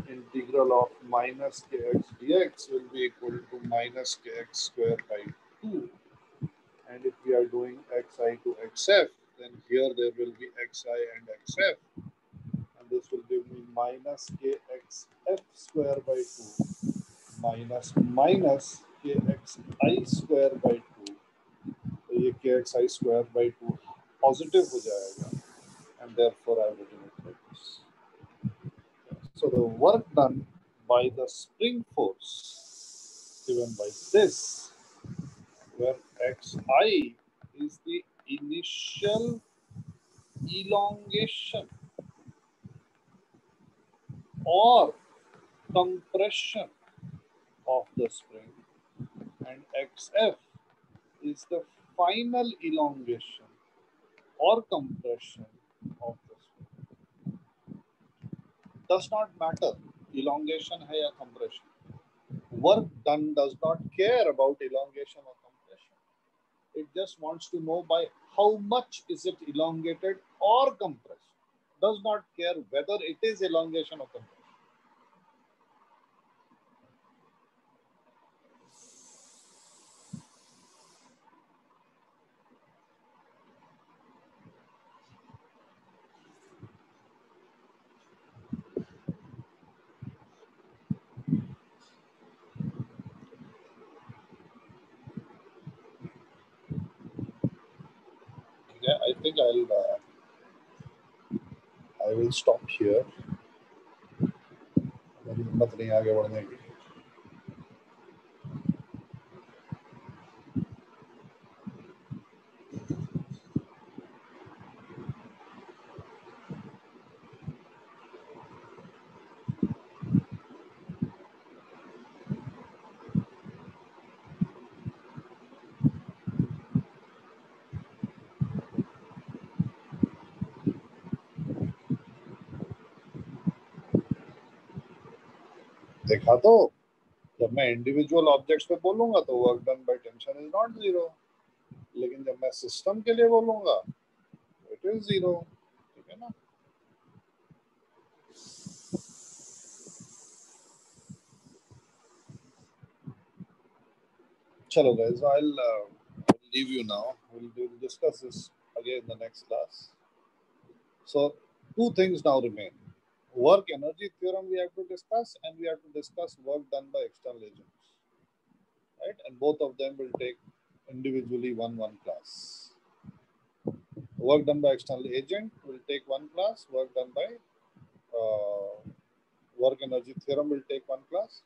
integral of minus kx dx will be equal to minus kx square by 2 and if we are doing xi to xf then here there will be xi and xf and this will give me minus kxf square by 2 minus minus kxi square by 2 तो ये kxi square by 2 positive हो जाएगा and therefore I have written it like this. So the work done by the spring force given by this where xi is the initial elongation or compression of the spring and xf is the final elongation or compression of the spring. Does not matter elongation hai compression. Work done does not care about elongation or compression. It just wants to know by how much is it elongated or compressed. Does not care whether it is elongation or compression. Yeah, I think I'll uh, I will stop here. देखा तो जब मैं individual objects पे बोलूँगा तो work done by tension is not zero लेकिन जब मैं सिस्टम के लिए बोलूँगा इट इज़ ज़ीरो ठीक है ना? चलो guys I will leave you now. We'll, we'll discuss this again in the next class. So two things now remain. Work energy theorem we have to discuss and we have to discuss work done by external agents. Right? And both of them will take individually one one class. Work done by external agent will take one class. Work done by uh, work energy theorem will take one class.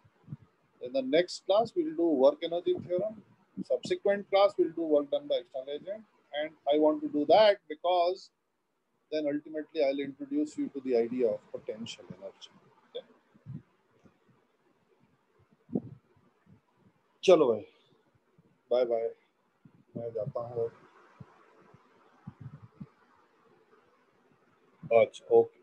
In the next class, we'll do work energy theorem. Subsequent class, we'll do work done by external agent. And I want to do that because then ultimately I'll introduce you to the idea of potential energy. Okay? चलो भाई bye bye मैं जाता हूँ अच्छा okay